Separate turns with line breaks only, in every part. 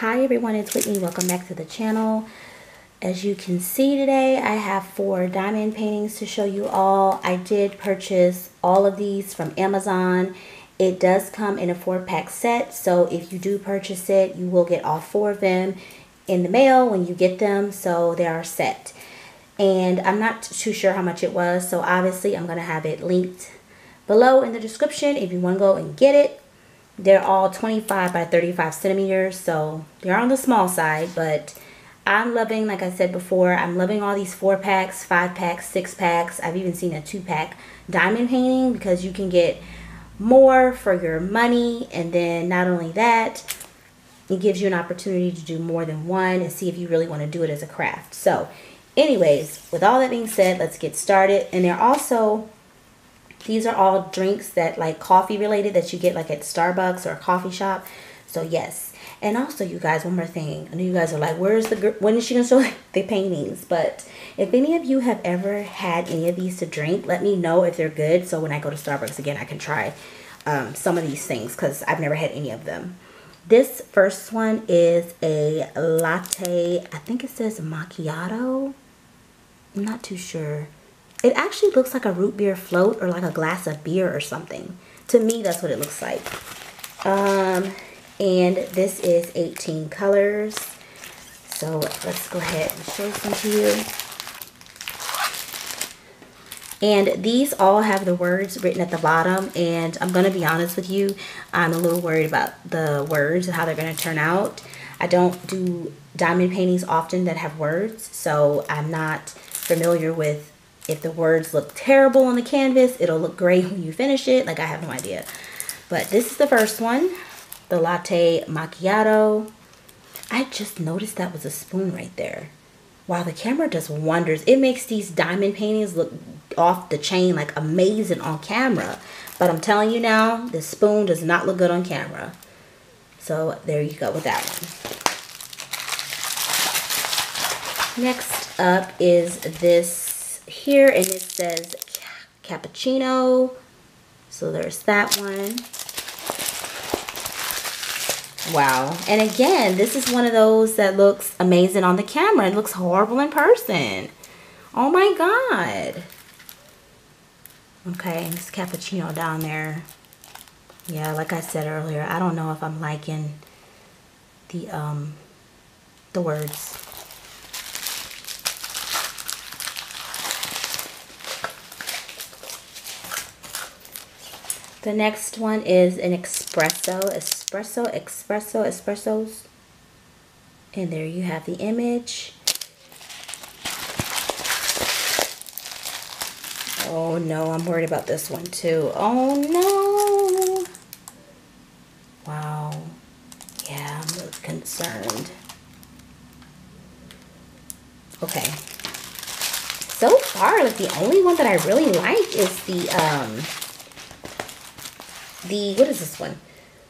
Hi everyone, it's Whitney. Welcome back to the channel. As you can see today, I have four diamond paintings to show you all. I did purchase all of these from Amazon. It does come in a four pack set, so if you do purchase it, you will get all four of them in the mail when you get them, so they are set. And I'm not too sure how much it was, so obviously I'm going to have it linked below in the description if you want to go and get it. They're all 25 by 35 centimeters, so they're on the small side, but I'm loving, like I said before, I'm loving all these four packs, five packs, six packs. I've even seen a two pack diamond painting because you can get more for your money. And then not only that, it gives you an opportunity to do more than one and see if you really want to do it as a craft. So anyways, with all that being said, let's get started. And they're also these are all drinks that like coffee related that you get like at Starbucks or a coffee shop. So yes. And also you guys, one more thing. I know you guys are like, where's the, when is she to show the paintings? But if any of you have ever had any of these to drink, let me know if they're good. So when I go to Starbucks again, I can try um, some of these things because I've never had any of them. This first one is a latte. I think it says macchiato. I'm not too sure. It actually looks like a root beer float or like a glass of beer or something. To me, that's what it looks like. Um, and this is 18 colors. So let's go ahead and show some to you. And these all have the words written at the bottom. And I'm going to be honest with you, I'm a little worried about the words and how they're going to turn out. I don't do diamond paintings often that have words. So I'm not familiar with if the words look terrible on the canvas, it'll look great when you finish it. Like, I have no idea. But this is the first one, the Latte Macchiato. I just noticed that was a spoon right there. Wow, the camera does wonders. It makes these diamond paintings look off the chain, like amazing on camera. But I'm telling you now, the spoon does not look good on camera. So there you go with that one. Next up is this here and it says cappuccino. So there's that one. Wow. And again, this is one of those that looks amazing on the camera. It looks horrible in person. Oh my God. Okay, this cappuccino down there. Yeah, like I said earlier, I don't know if I'm liking the um the words. The next one is an espresso, espresso, espresso, espressos. And there you have the image. Oh no, I'm worried about this one too. Oh no. Wow. Yeah, I'm concerned. Okay. So far, like the only one that I really like is the um the, what is this one?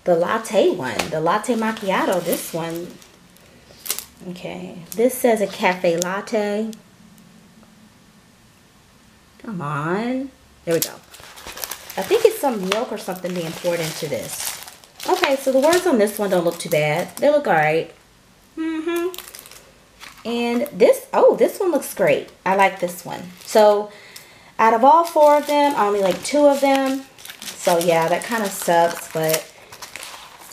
The latte one, the latte macchiato, this one. Okay, this says a cafe latte. Come on. There we go. I think it's some milk or something being poured into this. Okay, so the words on this one don't look too bad. They look all right. Mm-hmm. And this, oh, this one looks great. I like this one. So, out of all four of them, I only like two of them. So yeah, that kind of sucks, but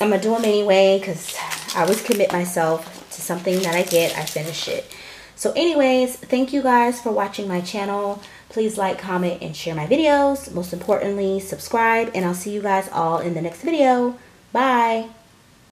I'm going to do them anyway because I always commit myself to something that I get, I finish it. So anyways, thank you guys for watching my channel. Please like, comment, and share my videos. Most importantly, subscribe, and I'll see you guys all in the next video. Bye!